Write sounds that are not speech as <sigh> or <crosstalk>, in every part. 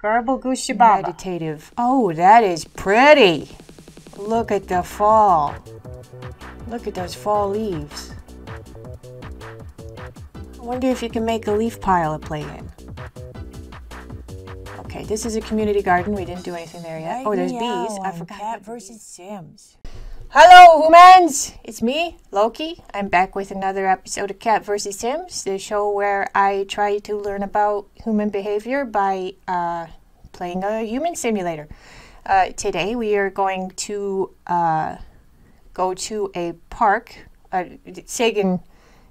Garble goose shababa. Meditative. Oh, that is pretty. Look at the fall. Look at those fall leaves. I wonder if you can make a leaf pile to play in. Okay, this is a community garden. We didn't do anything there yet. Oh, there's bees. I forgot. Cat versus Sims. Hello, humans! It's me, Loki. I'm back with another episode of Cat vs. Sims, the show where I try to learn about human behavior by uh, playing a human simulator. Uh, today we are going to uh, go to a park. Uh, Sagan,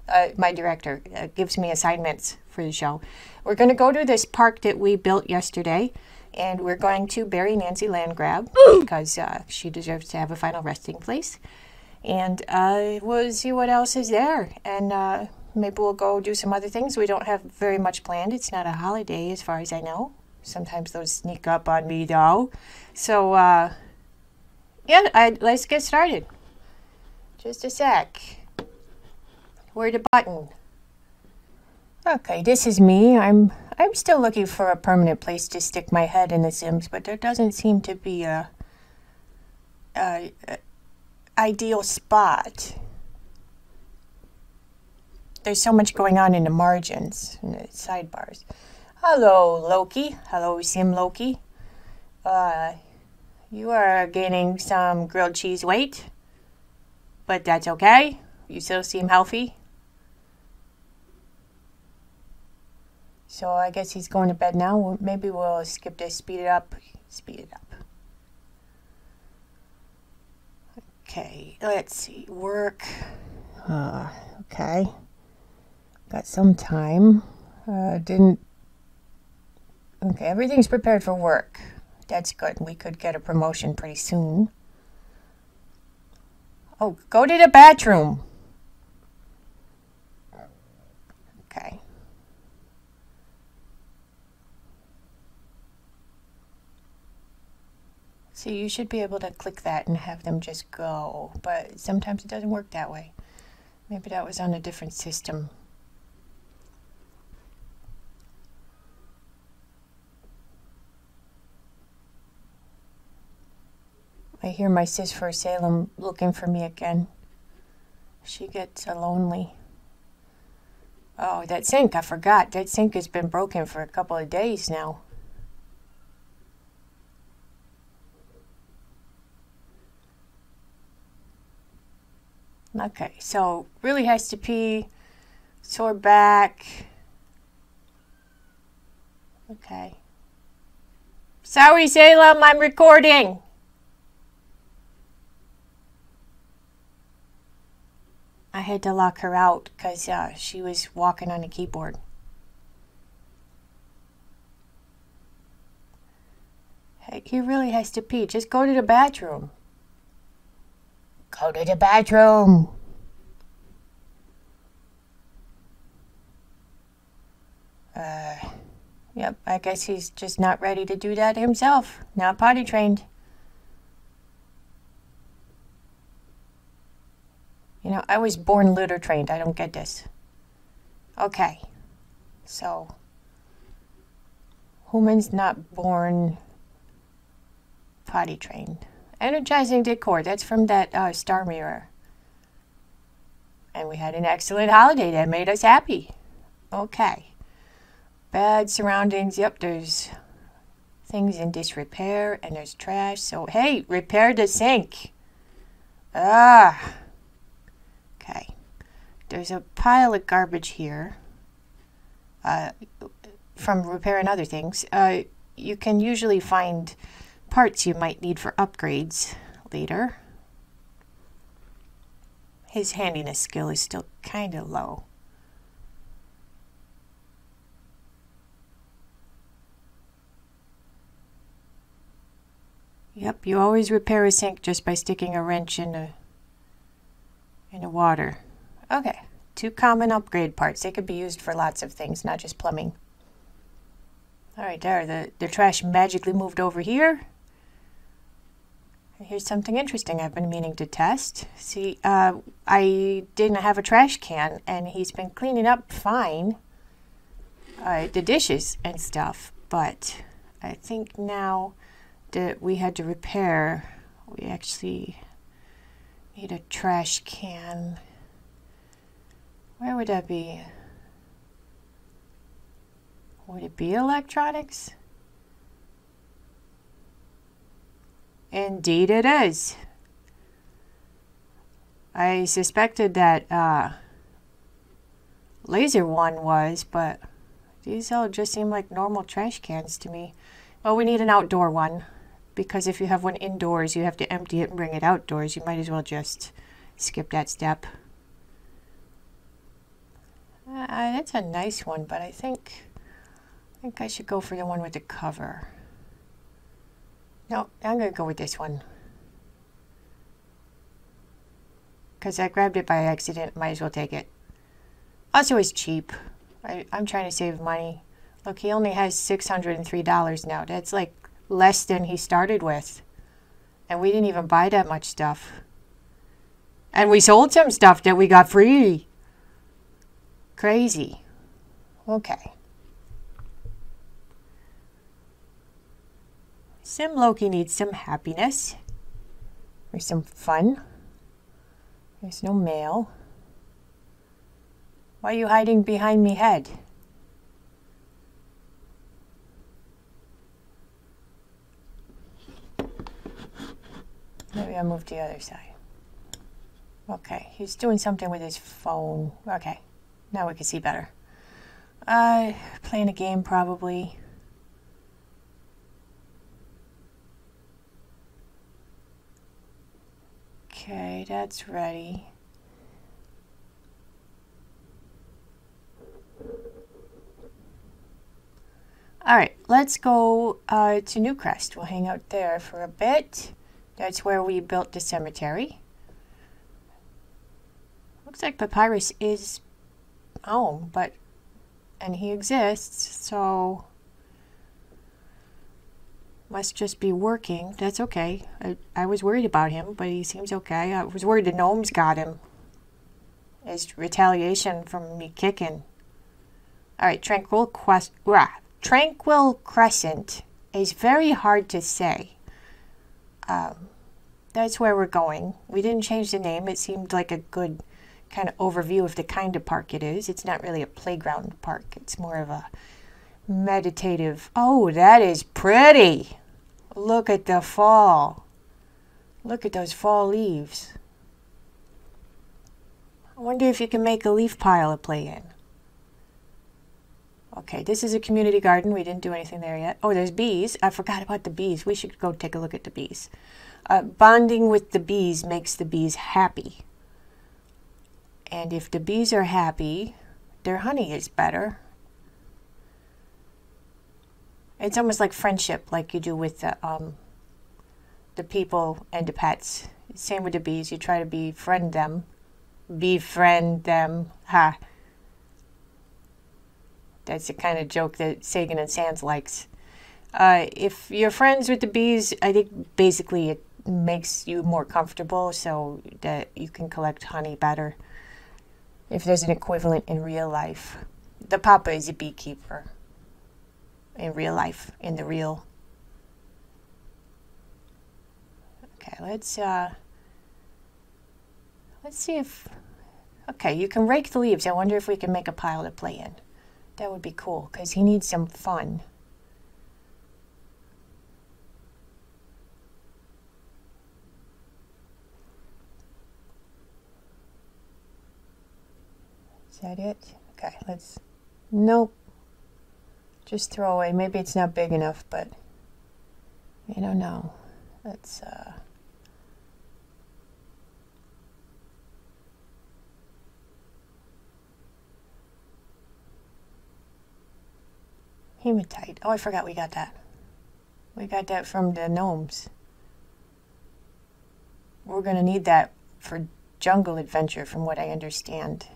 uh, my director, uh, gives me assignments for the show. We're going to go to this park that we built yesterday and we're going to bury Nancy Landgrab <gasps> because uh, she deserves to have a final resting place. And uh, we'll see what else is there, and uh, maybe we'll go do some other things. We don't have very much planned. It's not a holiday, as far as I know. Sometimes those sneak up on me, though. So, uh, yeah, I, let's get started. Just a sec. Where the button? Okay, this is me. I'm I'm still looking for a permanent place to stick my head in The Sims, but there doesn't seem to be a, a, a ideal spot. There's so much going on in the margins, in the sidebars. Hello, Loki. Hello, Sim Loki. Uh, you are gaining some grilled cheese weight, but that's okay. You still seem healthy. So I guess he's going to bed now. Maybe we'll skip this, speed it up, speed it up. Okay, let's see. Work. Uh, okay. Got some time. Uh, didn't. Okay, everything's prepared for work. That's good. We could get a promotion pretty soon. Oh, go to the bathroom. Okay. So you should be able to click that and have them just go, but sometimes it doesn't work that way. Maybe that was on a different system. I hear my sis for Salem looking for me again. She gets lonely. Oh, that sink, I forgot. That sink has been broken for a couple of days now. Okay, so really has to pee, sore back. Okay. Sorry, Salem, I'm recording. I had to lock her out because uh, she was walking on a keyboard. He really has to pee. Just go to the bathroom. Go to the bathroom. Uh, yep, I guess he's just not ready to do that himself. Not potty trained. You know, I was born litter trained. I don't get this. Okay, so woman's not born potty trained. Energizing decor. That's from that uh, Star Mirror. And we had an excellent holiday that made us happy. Okay. Bad surroundings. Yep, there's things in disrepair and there's trash. So, hey, repair the sink. Ah. Okay. There's a pile of garbage here uh, from repair and other things. Uh, you can usually find parts you might need for upgrades later. His handiness skill is still kind of low. Yep, you always repair a sink just by sticking a wrench in the, in the water. Okay, two common upgrade parts. They could be used for lots of things, not just plumbing. All right, there, the, the trash magically moved over here. Here's something interesting I've been meaning to test. See, uh, I didn't have a trash can, and he's been cleaning up fine uh, the dishes and stuff, but I think now that we had to repair, we actually need a trash can. Where would that be? Would it be electronics? Indeed, it is. I suspected that uh, laser one was, but these all just seem like normal trash cans to me. Well, we need an outdoor one because if you have one indoors, you have to empty it and bring it outdoors. You might as well just skip that step. Uh, that's a nice one, but I think I think I should go for the one with the cover. No, I'm gonna go with this one. Because I grabbed it by accident, might as well take it. Also, it's cheap. I, I'm trying to save money. Look, he only has $603 now. That's like less than he started with. And we didn't even buy that much stuff. And we sold some stuff that we got free. Crazy. Okay. Sim Loki needs some happiness. Or some fun. There's no mail. Why are you hiding behind me head? Maybe I'll move to the other side. Okay, he's doing something with his phone. Okay, now we can see better. Uh, playing a game probably. Okay, that's ready. All right, let's go uh, to Newcrest. We'll hang out there for a bit. That's where we built the cemetery. Looks like Papyrus is home, but and he exists, so must just be working. That's okay. I, I was worried about him, but he seems okay. I was worried the gnomes got him as retaliation from me kicking. All right, Tranquil Quest. Rah, Tranquil Crescent is very hard to say. Um, that's where we're going. We didn't change the name. It seemed like a good kind of overview of the kind of park it is. It's not really a playground park. It's more of a meditative. Oh, that is pretty. Look at the fall. Look at those fall leaves. I wonder if you can make a leaf pile to play in. Okay, this is a community garden. We didn't do anything there yet. Oh, there's bees. I forgot about the bees. We should go take a look at the bees. Uh, bonding with the bees makes the bees happy. And if the bees are happy, their honey is better. It's almost like friendship, like you do with the, um, the people and the pets. Same with the bees. You try to befriend them. Befriend them. Ha. That's the kind of joke that Sagan and Sands likes. Uh, if you're friends with the bees, I think basically it makes you more comfortable so that you can collect honey better. If there's an equivalent in real life, the papa is a beekeeper in real life, in the real. Okay, let's uh, let's see if. Okay, you can rake the leaves. I wonder if we can make a pile to play in. That would be cool because he needs some fun. Is that it? Okay, let's. Nope. Just throw away. Maybe it's not big enough, but I don't know. Let's. Uh, Hematite. Oh, I forgot we got that. We got that from the gnomes. We're going to need that for jungle adventure, from what I understand.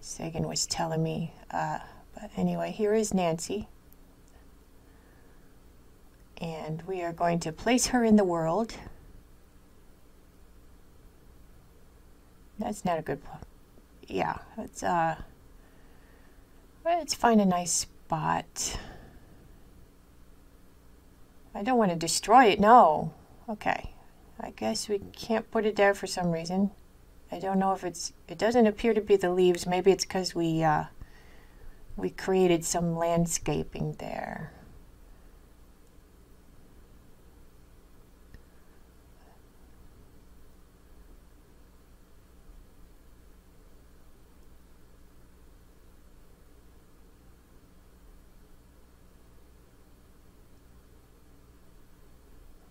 Sagan was telling me. Uh, but anyway, here is Nancy. And we are going to place her in the world. That's not a good. Yeah, let's uh. Let's find a nice spot. I don't want to destroy it, no. Okay. I guess we can't put it there for some reason. I don't know if it's, it doesn't appear to be the leaves. Maybe it's because we, uh, we created some landscaping there.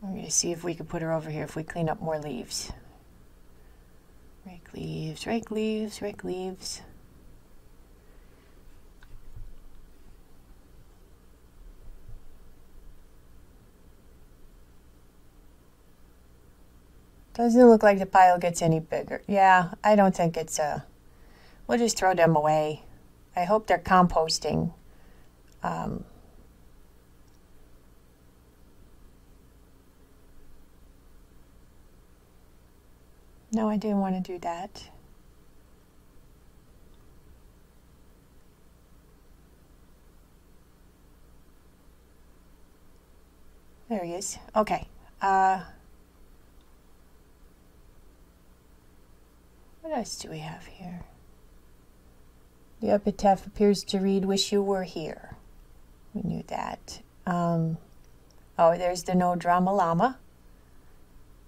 I'm going to see if we can put her over here if we clean up more leaves. Rake leaves, rake leaves, rake leaves. Doesn't look like the pile gets any bigger. Yeah, I don't think it's a. Uh, we'll just throw them away. I hope they're composting. Um, no, I didn't want to do that. There he is. Okay. Uh, else do we have here? The epitaph appears to read, Wish you were here. We knew that. Um, oh, there's the no drama llama.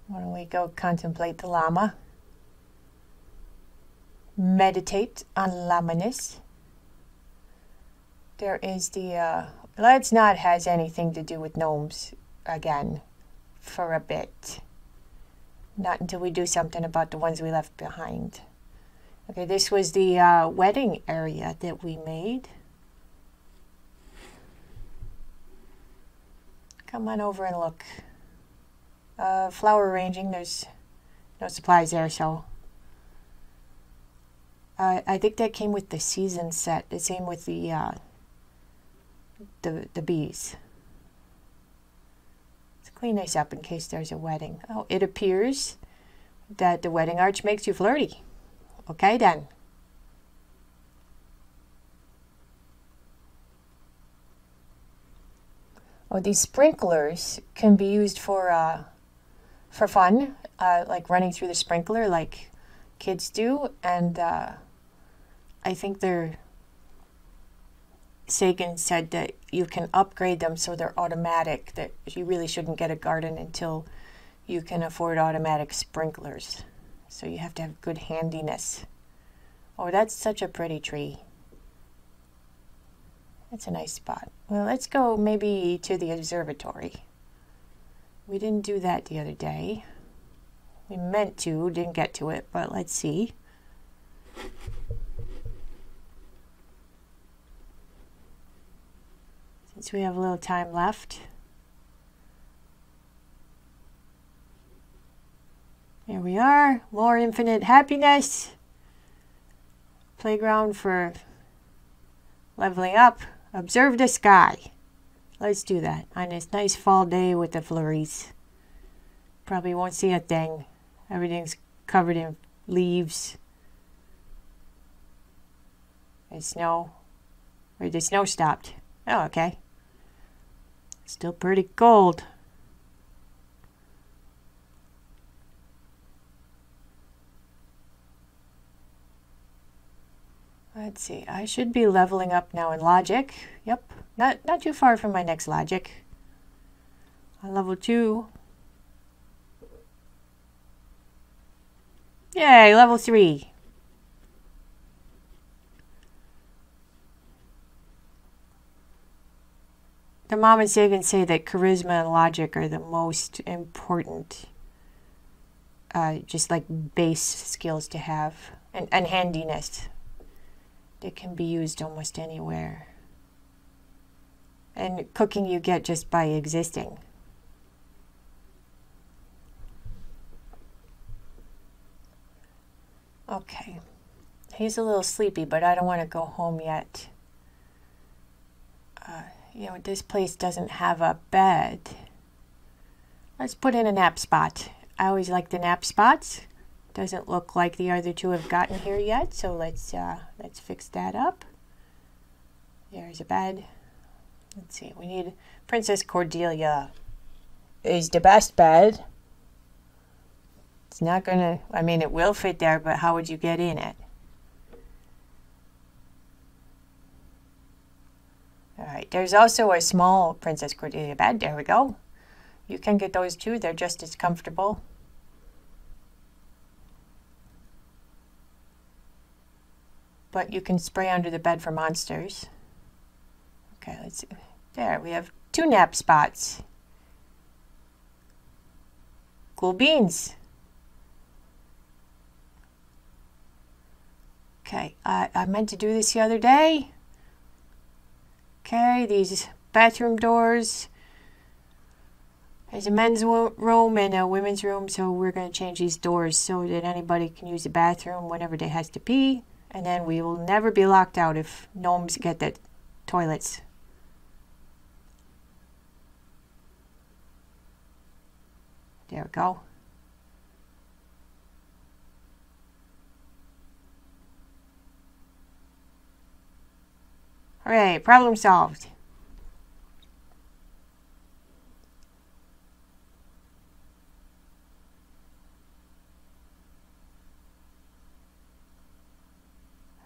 Why don't we go contemplate the llama? Meditate on Lamanis. There is the, uh, let's not has anything to do with gnomes again for a bit. Not until we do something about the ones we left behind. Okay, this was the uh, wedding area that we made. Come on over and look. Uh, flower arranging, there's no supplies there, so. Uh, I think that came with the season set. The same with the uh, the the bees clean this up in case there's a wedding. Oh, it appears that the wedding arch makes you flirty. Okay then. Oh, these sprinklers can be used for uh, for fun, uh, like running through the sprinkler, like kids do, and uh, I think they're Sagan said that you can upgrade them so they're automatic, that you really shouldn't get a garden until you can afford automatic sprinklers. So you have to have good handiness. Oh, that's such a pretty tree. That's a nice spot. Well, let's go maybe to the observatory. We didn't do that the other day. We meant to, didn't get to it, but let's see. Since we have a little time left. Here we are, Moar Infinite Happyness. Playground for leveling up. Observe the sky. Let's do that on this nice fall day with the flurries. Probably won't see a thing. Everything's covered in leaves and snow. Or the snow stopped. Oh, okay. Still pretty cold. Let's see, I should be leveling up now in logic. Yep, not, not too far from my next logic. On level two. Yay, level three. The mom and Sagan say that charisma and logic are the most important, uh, just like base skills to have, and, and handiness. They can be used almost anywhere. And cooking you get just by existing. Okay. He's a little sleepy, but I don't want to go home yet. Uh, you know, this place doesn't have a bed. Let's put in a nap spot. I always like the nap spots. Doesn't look like the other two have gotten here yet, so let's uh, let's fix that up. There's a bed. Let's see, we need Princess Cordelia. is the best bed. It's not gonna, I mean, it will fit there, but how would you get in it? All right, there's also a small Princess Cordelia bed. There we go. You can get those too, they're just as comfortable. But you can spray under the bed for monsters. Okay, let's see. There, we have two nap spots. Cool beans. Okay, I, I meant to do this the other day. Okay, these bathroom doors. There's a men's room and a women's room, so we're going to change these doors so that anybody can use the bathroom whenever they has to pee. And then we will never be locked out if gnomes get the toilets. There we go. Hooray, problem solved.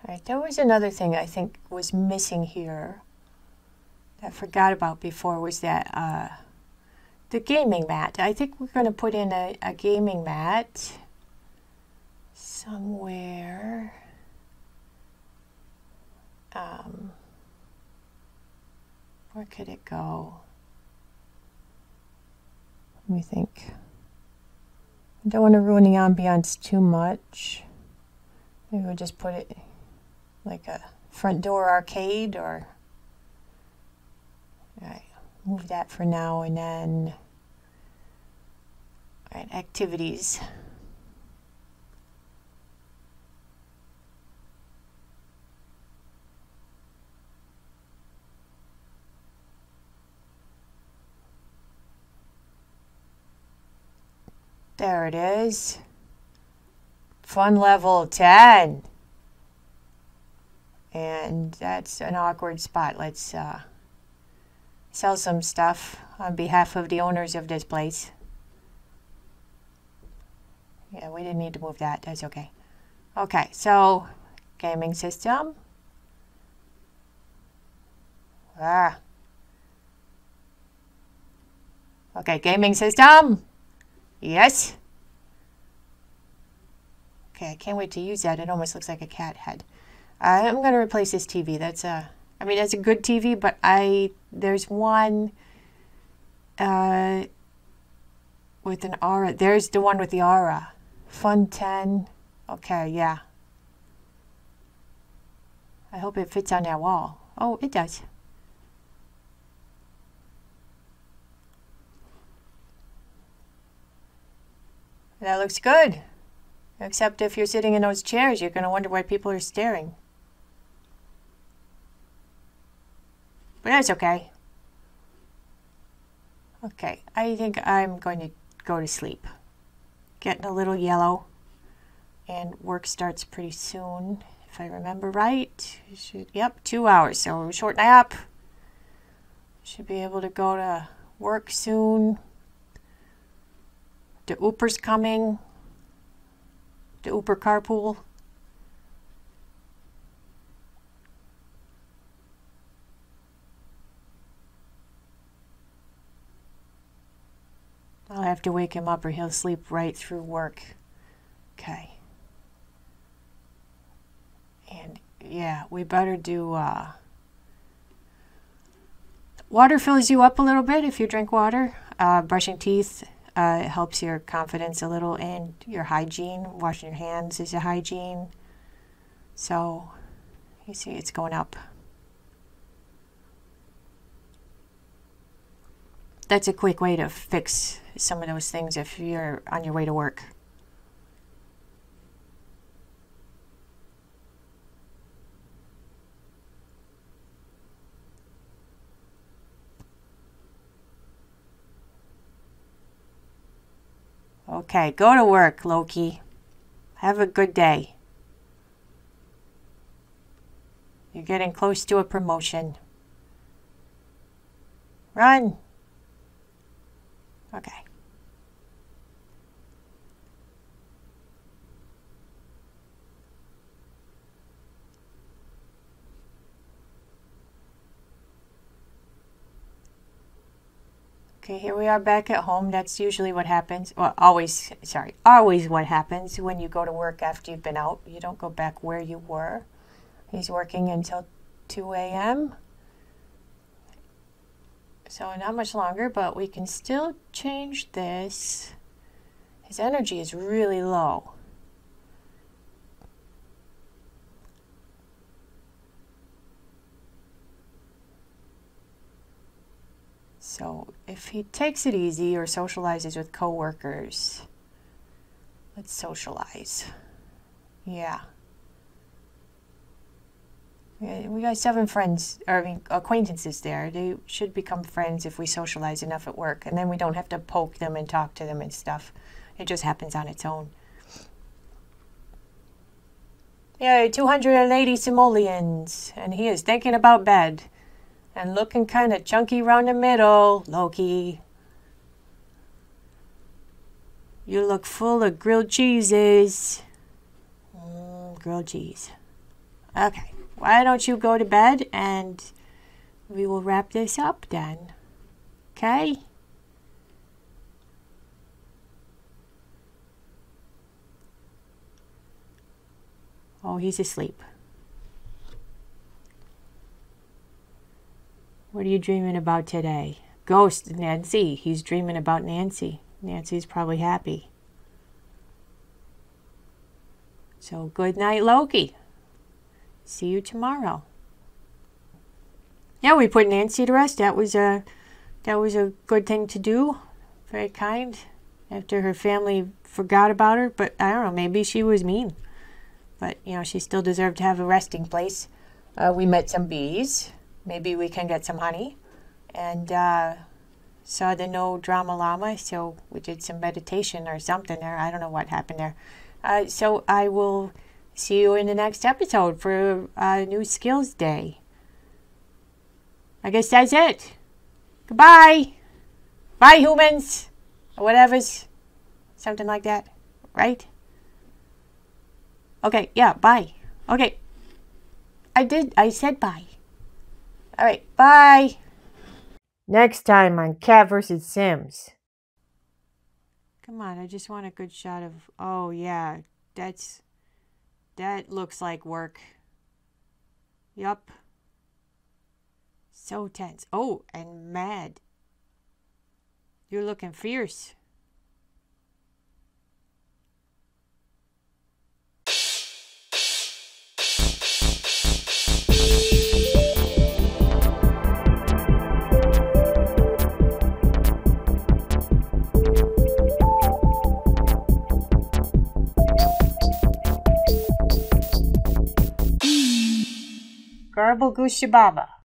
Alright, there was another thing I think was missing here that I forgot about before was that uh, the gaming mat. I think we're going to put in a, a gaming mat somewhere. Um, where could it go? Let me think. I don't want to ruin the ambiance too much. Maybe we'll just put it like a front door arcade or. Alright, move that for now and then. Alright, activities. There it is. Fun level 10. And that's an awkward spot. Let's uh, sell some stuff on behalf of the owners of this place. Yeah, we didn't need to move that. That's okay. Okay, so gaming system. Ah. Okay, gaming system. Yes. Okay, I can't wait to use that. It almost looks like a cat head. I'm going to replace this TV. That's a, I mean, that's a good TV, but I, there's one uh, with an aura. There's the one with the aura. Fun 10. Okay, yeah. I hope it fits on that wall. Oh, it does. That looks good. Except if you're sitting in those chairs, you're going to wonder why people are staring. But that's okay. Okay, I think I'm going to go to sleep. Getting a little yellow. And work starts pretty soon, if I remember right. Should, yep, two hours. So short nap. Should be able to go to work soon. The Uber's coming. The Uber carpool. I'll have to wake him up or he'll sleep right through work. Okay. And yeah, we better do uh water fills you up a little bit if you drink water. Uh, brushing teeth uh, it helps your confidence a little and your hygiene. Washing your hands is a hygiene. So you see it's going up. That's a quick way to fix some of those things if you're on your way to work. Okay, go to work, Loki. Have a good day. You're getting close to a promotion. Run. Okay. Okay, here we are back at home. That's usually what happens. Well, always, sorry, always what happens when you go to work after you've been out. You don't go back where you were. He's working until 2 a.m. So, not much longer, but we can still change this. His energy is really low. So, if he takes it easy or socializes with coworkers, let's socialize. Yeah. We got seven friends, or I mean, acquaintances there. They should become friends if we socialize enough at work, and then we don't have to poke them and talk to them and stuff. It just happens on its own. Yeah, 280 simoleons, and he is thinking about bed and looking kind of chunky round the middle, Loki. You look full of grilled cheeses. Mm, grilled cheese. Okay, why don't you go to bed and we will wrap this up then? Okay? Oh, he's asleep. What are you dreaming about today? Ghost Nancy. He's dreaming about Nancy. Nancy's probably happy. So good night, Loki. See you tomorrow. Yeah, we put Nancy to rest. That was a that was a good thing to do. Very kind. After her family forgot about her, but I don't know, maybe she was mean. But you know, she still deserved to have a resting place. Uh, we met some bees maybe we can get some honey. And uh, saw the no drama llama, so we did some meditation or something there. I don't know what happened there. Uh, so I will see you in the next episode for uh, New Skills Day. I guess that's it. Goodbye. Bye, humans. Or whatever's. Something like that. Right? Okay, yeah, bye. Okay. I did, I said bye. All right, bye. Next time on Cat vs. Sims. Come on, I just want a good shot of. Oh, yeah, that's. That looks like work. Yup. So tense. Oh, and mad. You're looking fierce. Marvelous。